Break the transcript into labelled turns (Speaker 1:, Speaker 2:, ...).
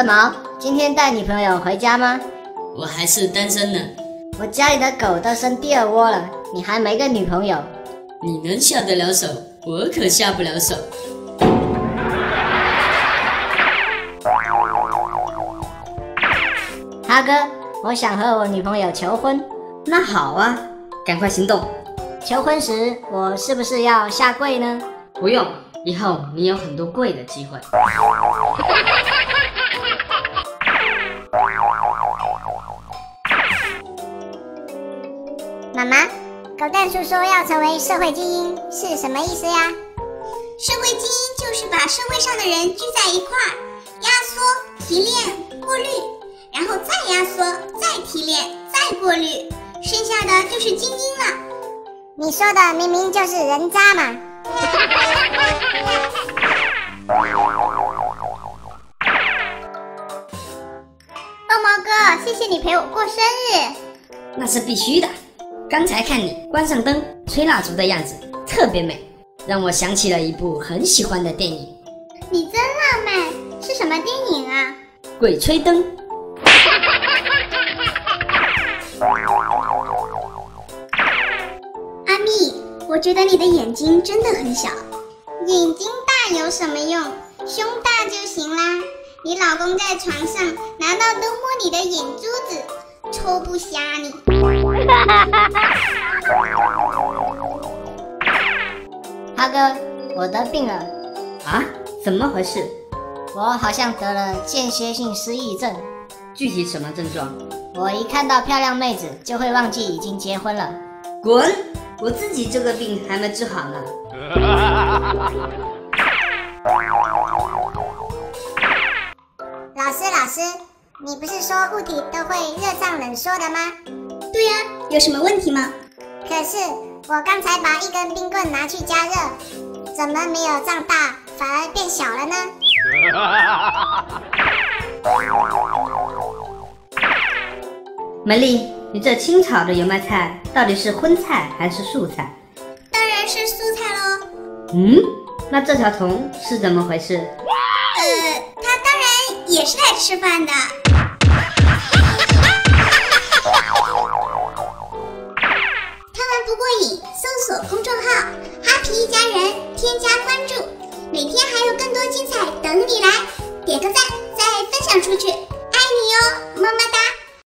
Speaker 1: 二毛，今天带女朋友回家吗？
Speaker 2: 我还是单身呢。
Speaker 1: 我家里的狗都生第二窝了，你还没个女朋友？
Speaker 2: 你能下得了手，我可下不了手。
Speaker 1: 哈哥，我想和我女朋友求婚。
Speaker 2: 那好啊，赶快行动。
Speaker 1: 求婚时我是不是要下跪呢？
Speaker 2: 不用，以后你有很多贵的机会。
Speaker 3: 妈妈，狗蛋叔说要成为社会精英是什么意思呀？
Speaker 4: 社会精英就是把社会上的人聚在一块儿，压缩、提炼、过滤，然后再压缩、再提炼、再过滤，剩下的就是精英了。
Speaker 3: 你说的明明就是人渣嘛！
Speaker 4: 二毛哥，谢谢你陪我过生日。
Speaker 2: 那是必须的。刚才看你关上灯、吹蜡烛的样子，特别美，让我想起了一部很喜欢的电影。
Speaker 4: 你真浪漫，是什么电影啊？
Speaker 2: 鬼吹灯。
Speaker 4: 觉得你的眼睛真的很小。眼睛大有什么用？胸大就行啦。你老公在床上难道都摸你的眼珠子？抽不瞎你！
Speaker 1: 哈哥，我得病了
Speaker 2: 啊？怎么回事？
Speaker 1: 我好像得了间歇性失忆症。
Speaker 2: 具体什么症状？
Speaker 1: 我一看到漂亮妹子就会忘记已经结婚了。
Speaker 2: 滚！我自己这个病还没治好呢。
Speaker 3: 老师，老师，你不是说物体都会热胀冷缩的吗？
Speaker 4: 对呀，有什么问题吗？
Speaker 3: 可是我刚才把一根冰棍拿去加热，怎么没有胀大，反而变小了呢？
Speaker 2: 美丽，你这清炒的油麦菜到底是荤菜还是素菜？
Speaker 4: 当然是素菜喽。
Speaker 2: 嗯，那这条虫是怎么回事？呃，
Speaker 4: 它当然也是来吃饭的。看完不过瘾，搜索公众号“哈皮一家人”，添加关注，每天还有更多精彩等。